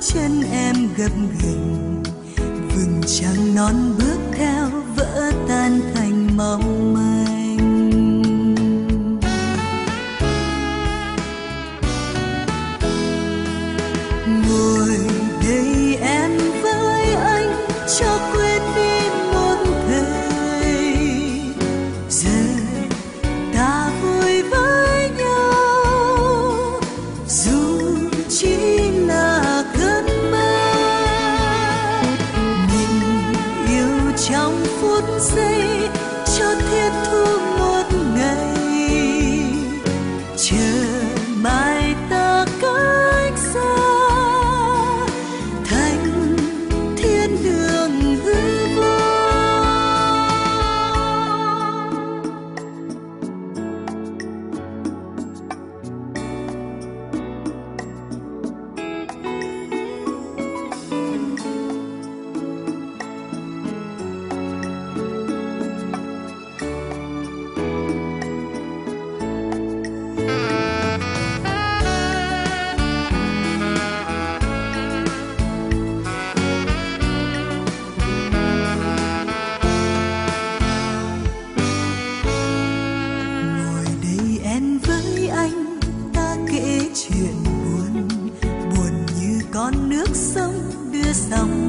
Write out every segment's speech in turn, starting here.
chân em gập ghềnh. Vừng trăng non bước theo vỡ tan thành mong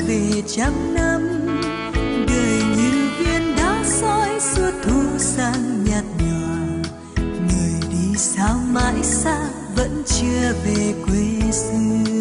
về trăm năm, đời như viên đá soi suốt thu sang nhạt nhòa. Người đi sao mãi xa vẫn chưa về quê xưa.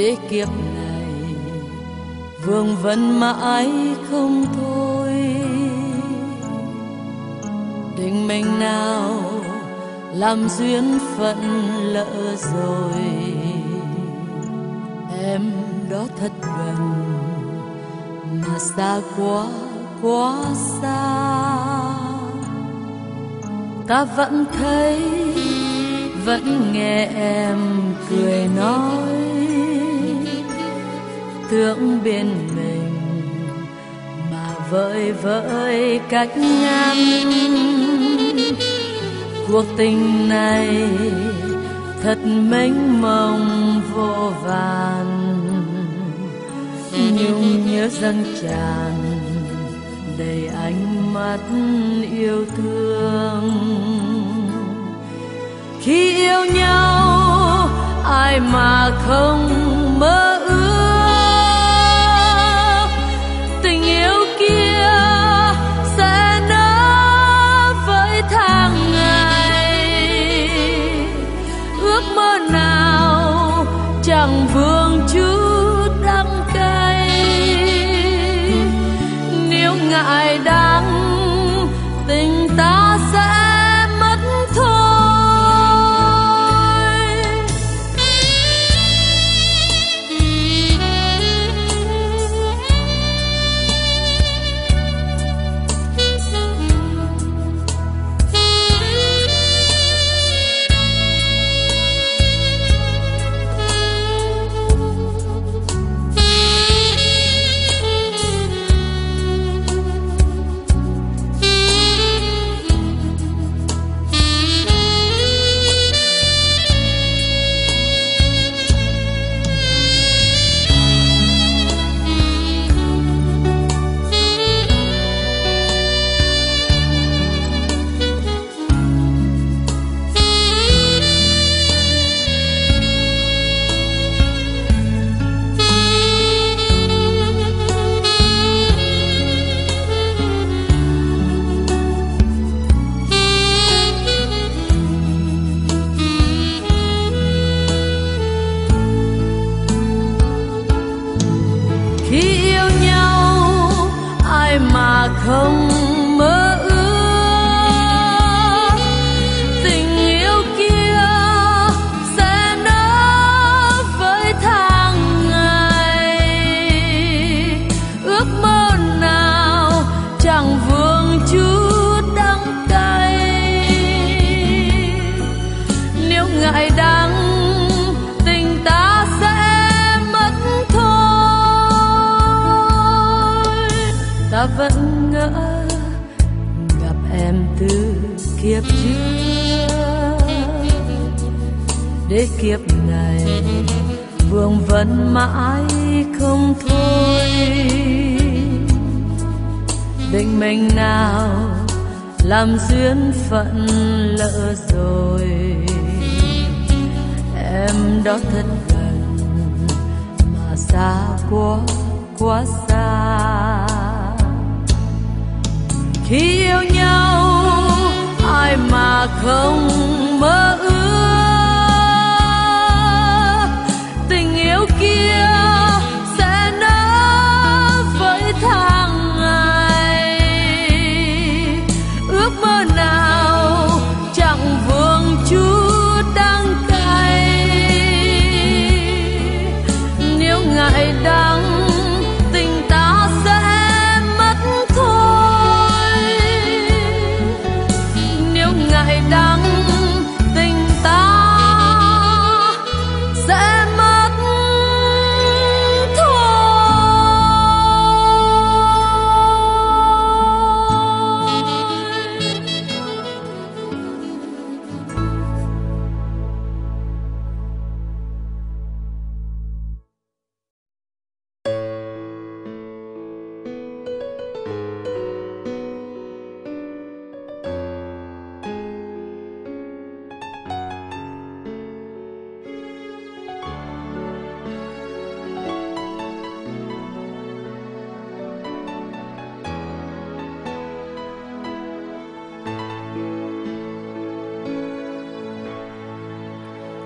Để kiếp này, vương vấn mãi không thôi. Định mình nào làm duyên phận lỡ rồi, em đó thật gần, mà xa quá quá xa. Ta vẫn thấy, vẫn nghe em cười nói thượng bên mình, mà vơi vơi cách ngăn cuộc tình này thật mênh mông vô vàn nhung nhớ dâng tràn đầy ánh mắt yêu thương. Khi yêu nhau, ai mà không mơ ước ta vẫn ngỡ gặp em từ kiếp trước. Để kiếp này vương vấn mãi không thôi. Định mình nào làm duyên phận lỡ rồi. Em đó thật gần mà xa quá quá xa. Khi yêu nhau ai mà không mơ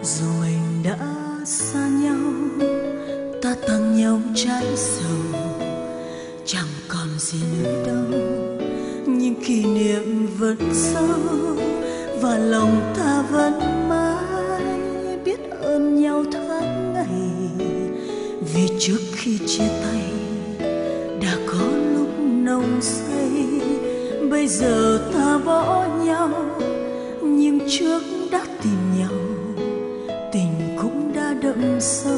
dù mình đã xa nhau, ta tặng nhau trái sầu. Chẳng còn gì nữa đâu nhưng kỷ niệm vẫn sâu và lòng ta vẫn mãi biết ơn nhau tháng ngày. Vì trước khi chia tay, đã có lúc nồng say, bây giờ ta bỏ nhau, nhưng trước đã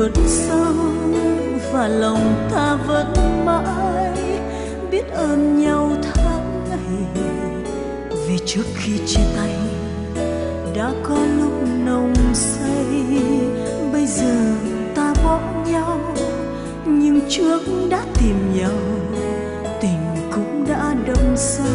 vẫn sâu và lòng ta vẫn mãi. Biết ơn nhau tháng ngày, vì trước khi chia tay đã có lúc nồng say. Bây giờ ta bỏ nhau, nhưng trước đã tìm nhau, tình cũng đã đậm sâu.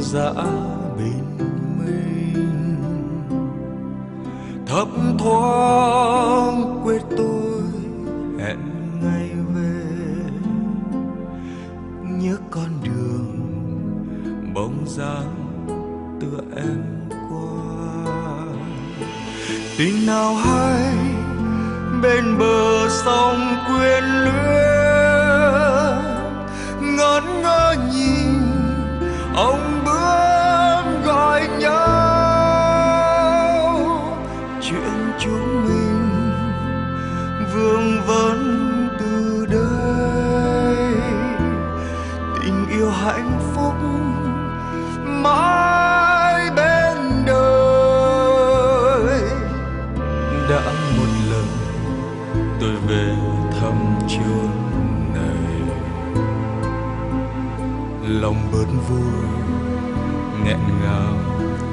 Dã bình minh mình. Thấp thoáng quê tôi hẹn ngày về. Nhớ con đường bóng dáng tựa em qua. Tình nào hay bên bờ sông quyến luyến. Ngẩn ngơ nhìn ông lòng bớt vui, nghẹn ngào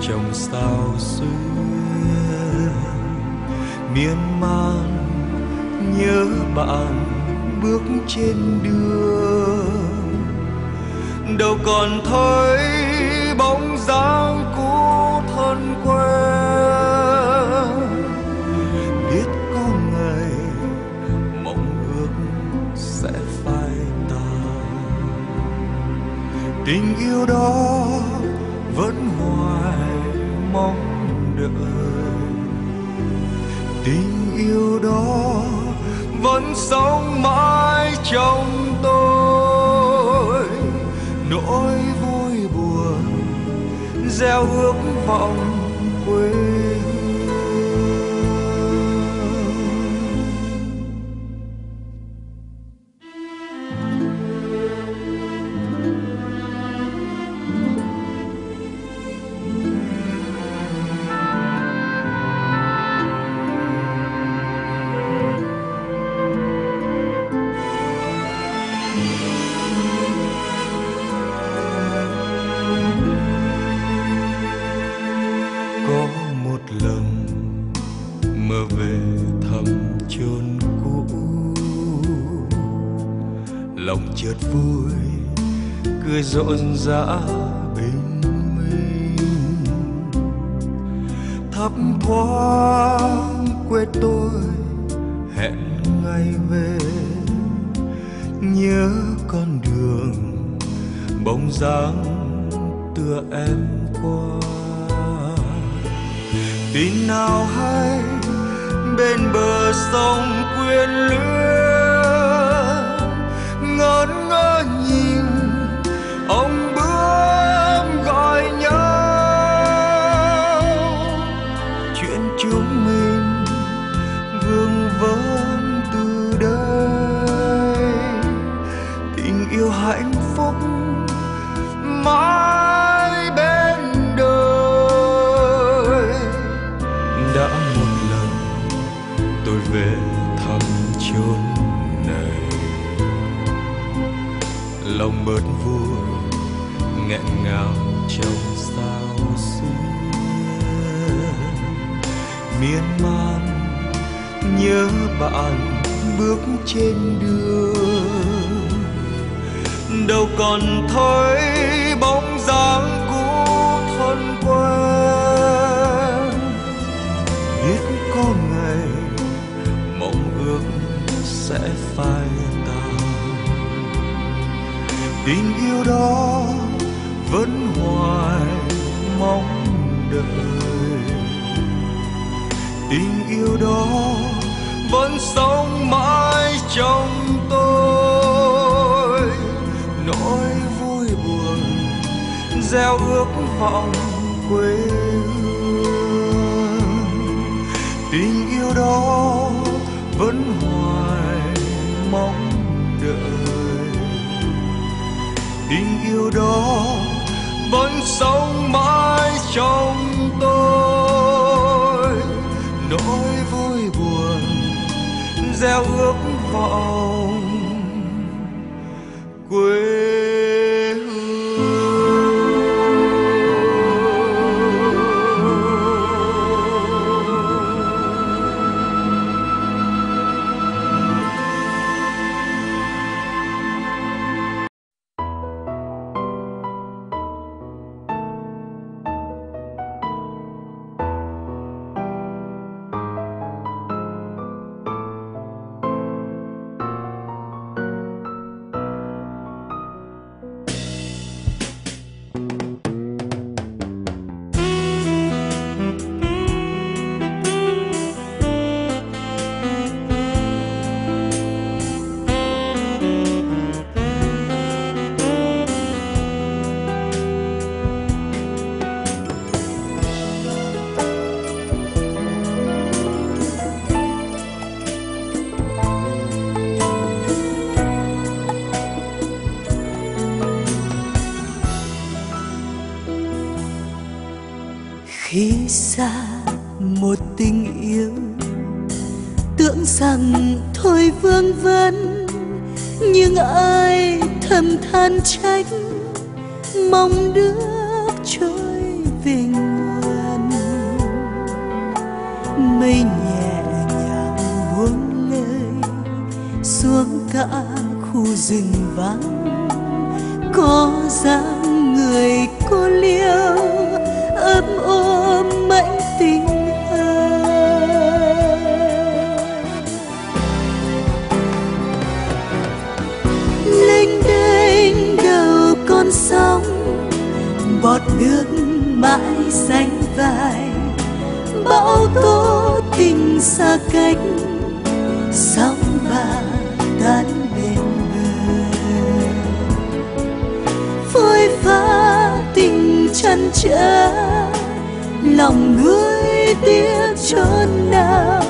trong sao xuyên. Miên man nhớ bạn bước trên đường. Đâu còn thấy bóng dáng cũ thân quen. Tình yêu đó vẫn hoài mong đợi. Tình yêu đó vẫn sống mãi trong tôi. Nỗi vui buồn gieo ước vọng quê rộn bình minh. Thấp thoáng quê tôi, hẹn ngày về. Nhớ con đường, bóng dáng tựa em qua. Tin nào hay bên bờ sông quyến luyến ngẩn ngơ nhìn mãi bên đời. Đã một lần tôi về thăm chốn này. Lòng bớt vui, nghẹn ngào trong sao xưa. Miên man nhớ bạn bước trên đường. Đâu còn thôi. Yêu đó vẫn hoài mong đợi. Tình yêu đó vẫn sống mãi trong tôi. Nỗi vui buồn gieo ước vọng quê hương đó vẫn sống mãi trong tôi. Nỗi vui buồn gieo ước vọng thầm than trách, mong nước trôi về nguồn. Mây nhẹ nhàng buông lơi, xuống cả khu rừng vắng. Có dáng lòng người tiếc chốn nào,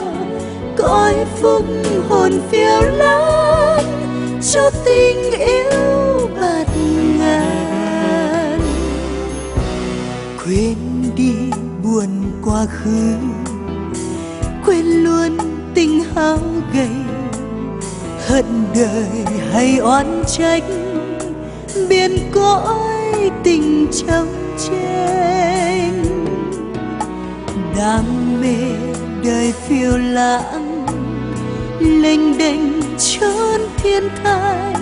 cõi phúc hồn phiêu lãng cho tình yêu bạt ngàn. Quên đi buồn quá khứ, quên luôn tình hao gầy, hận đời hay oán trách biên cõi tình trong tranh đam mê đời phiêu lãng. Lênh đênh chốn thiên thai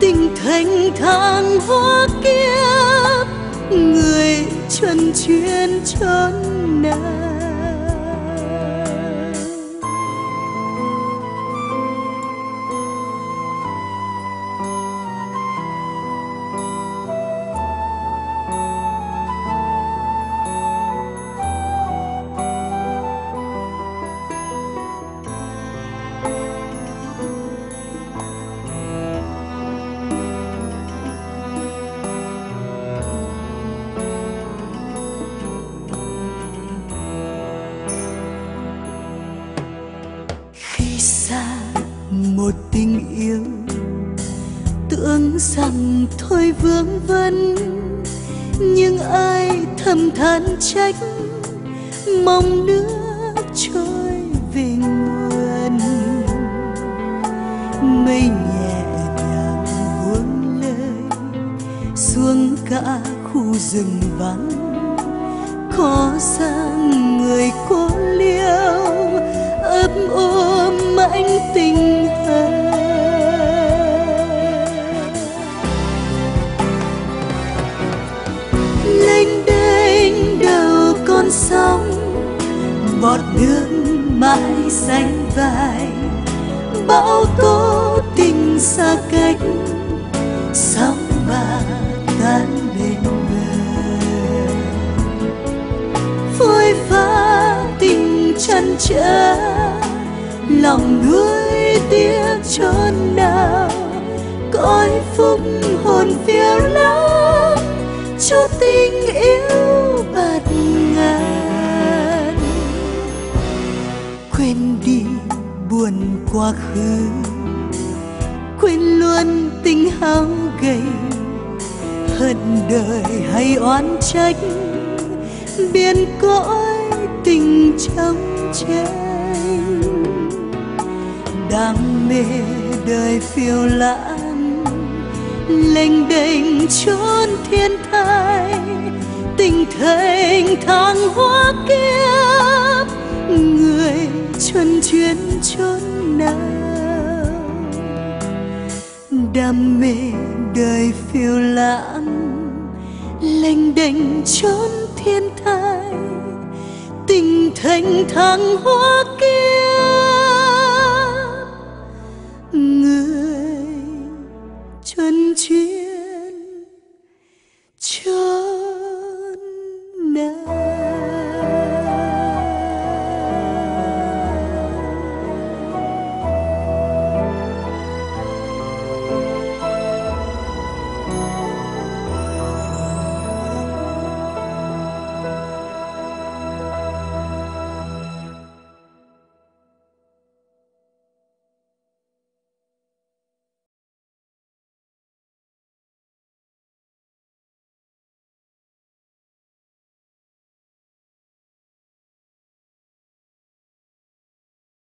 tình thanh thang hoa kiếp. Người chân chuyên chốn nào mãi xanh vai bão tố tình xa cách, sóng bạc tan bên bờ. Phôi pha tình chăn trở, lòng nuối tiếc chốn nào, cõi phúc hồn phiêu lãng cho tình yêu quên đi buồn quá khứ, quên luôn tình hao gầy, hận đời hay oán trách biến cõi tình trong tranh đam mê đời phiêu lãng, lênh đênh chốn thiên thai tình thênh thang hoa kiếp, người chân chuyến chốn nào đam mê đời phiêu lãng lênh đênh chốn thiên thai tình thành thang hoa kiếp